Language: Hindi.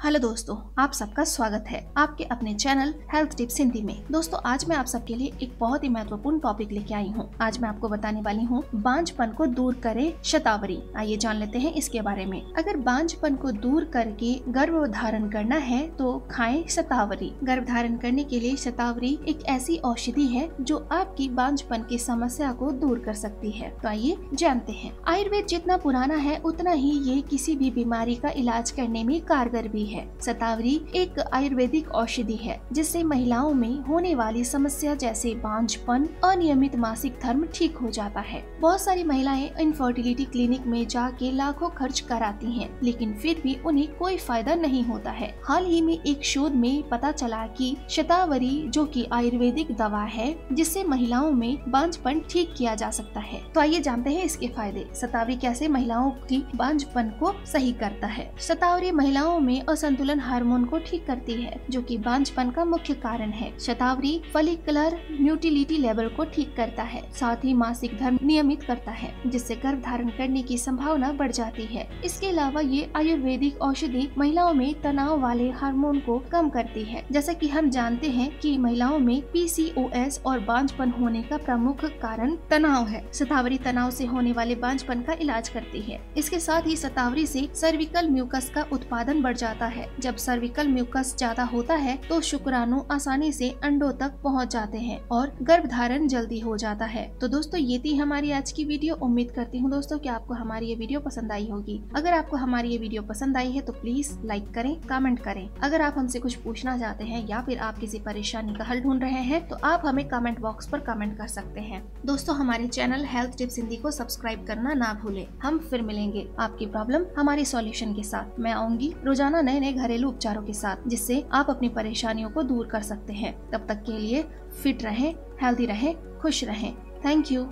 हेलो दोस्तों, आप सबका स्वागत है आपके अपने चैनल हेल्थ टिप्स हिंदी में। दोस्तों, आज मैं आप सबके लिए एक बहुत ही महत्वपूर्ण टॉपिक लेके आई हूँ। आज मैं आपको बताने वाली हूँ बांझपन को दूर करे शतावरी। आइए जान लेते हैं इसके बारे में। अगर बांझपन को दूर करके गर्भ धारण करना है तो खाएँ शतावरी। गर्भ धारण करने के लिए शतावरी एक ऐसी औषधि है जो आपकी बांझपन की समस्या को दूर कर सकती है। तो आइए जानते हैं। आयुर्वेद जितना पुराना है, उतना ही ये किसी भी बीमारी का इलाज करने में कारगर भी सतावरी एक आयुर्वेदिक औषधि है जिससे महिलाओं में होने वाली समस्या जैसे बांझपन अनियमित मासिक धर्म ठीक हो जाता है। बहुत सारी महिलाएँ इनफर्टिलिटी क्लिनिक में जाके लाखों खर्च कराती हैं, लेकिन फिर भी उन्हें कोई फ़ायदा नहीं होता है। हाल ही में एक शोध में पता चला कि शतावरी जो कि आयुर्वेदिक दवा है जिससे महिलाओं में बांझपन ठीक किया जा सकता है। तो आइए जानते हैं इसके फ़ायदे। सतावरी कैसे महिलाओं की बांझपन को सही करता है? सतावरी महिलाओं में असंतुलन हार्मोन को ठीक करती है, जो कि बांझपन का मुख्य कारण है। शतावरी फलिकुलर न्यूट्रिलिटी लेवल को ठीक करता है, साथ ही मासिक धर्म नियमित करता है, जिससे गर्भ धारण करने की संभावना बढ़ जाती है। इसके अलावा ये आयुर्वेदिक औषधि महिलाओं में तनाव वाले हार्मोन को कम करती है। जैसा कि हम जानते हैं कि महिलाओं में पीसीओएस और बांझपन होने का प्रमुख कारण तनाव है। सतावरी तनाव से होने वाले बांझपन का इलाज करती है। इसके साथ ही सतावरी से सर्विकल म्यूकस का उत्पादन बढ़ जाता है। जब सर्विकल म्यूकस ज़्यादा होता है तो शुक्राणु आसानी से अंडों तक पहुँच जाते हैं और गर्भ धारण जल्दी हो जाता है। तो दोस्तों, ये थी हमारी आज की वीडियो। उम्मीद करती हूँ दोस्तों की आपको हमारी ये वीडियो पसंद आई होगी। अगर आपको हमारी ये वीडियो पसंद आई है तो प्लीज़ लाइक करें कमेंट करें। अगर आप हमसे कुछ पूछना चाहते हैं या फिर आप किसी परेशानी का हल ढूंढ रहे हैं तो आप हमें कमेंट बॉक्स पर कमेंट कर सकते हैं। दोस्तों, हमारे चैनल हेल्थ टिप्स हिंदी को सब्सक्राइब करना ना भूलें। हम फिर मिलेंगे आपकी प्रॉब्लम हमारी सॉल्यूशन के साथ। मैं आऊँगी रोज़ाना नए नए घरेलू उपचारों के साथ, जिससे आप अपनी परेशानियों को दूर कर सकते हैं। तब तक के लिए फिट रहें हेल्दी रहें, खुश रहें। Thank you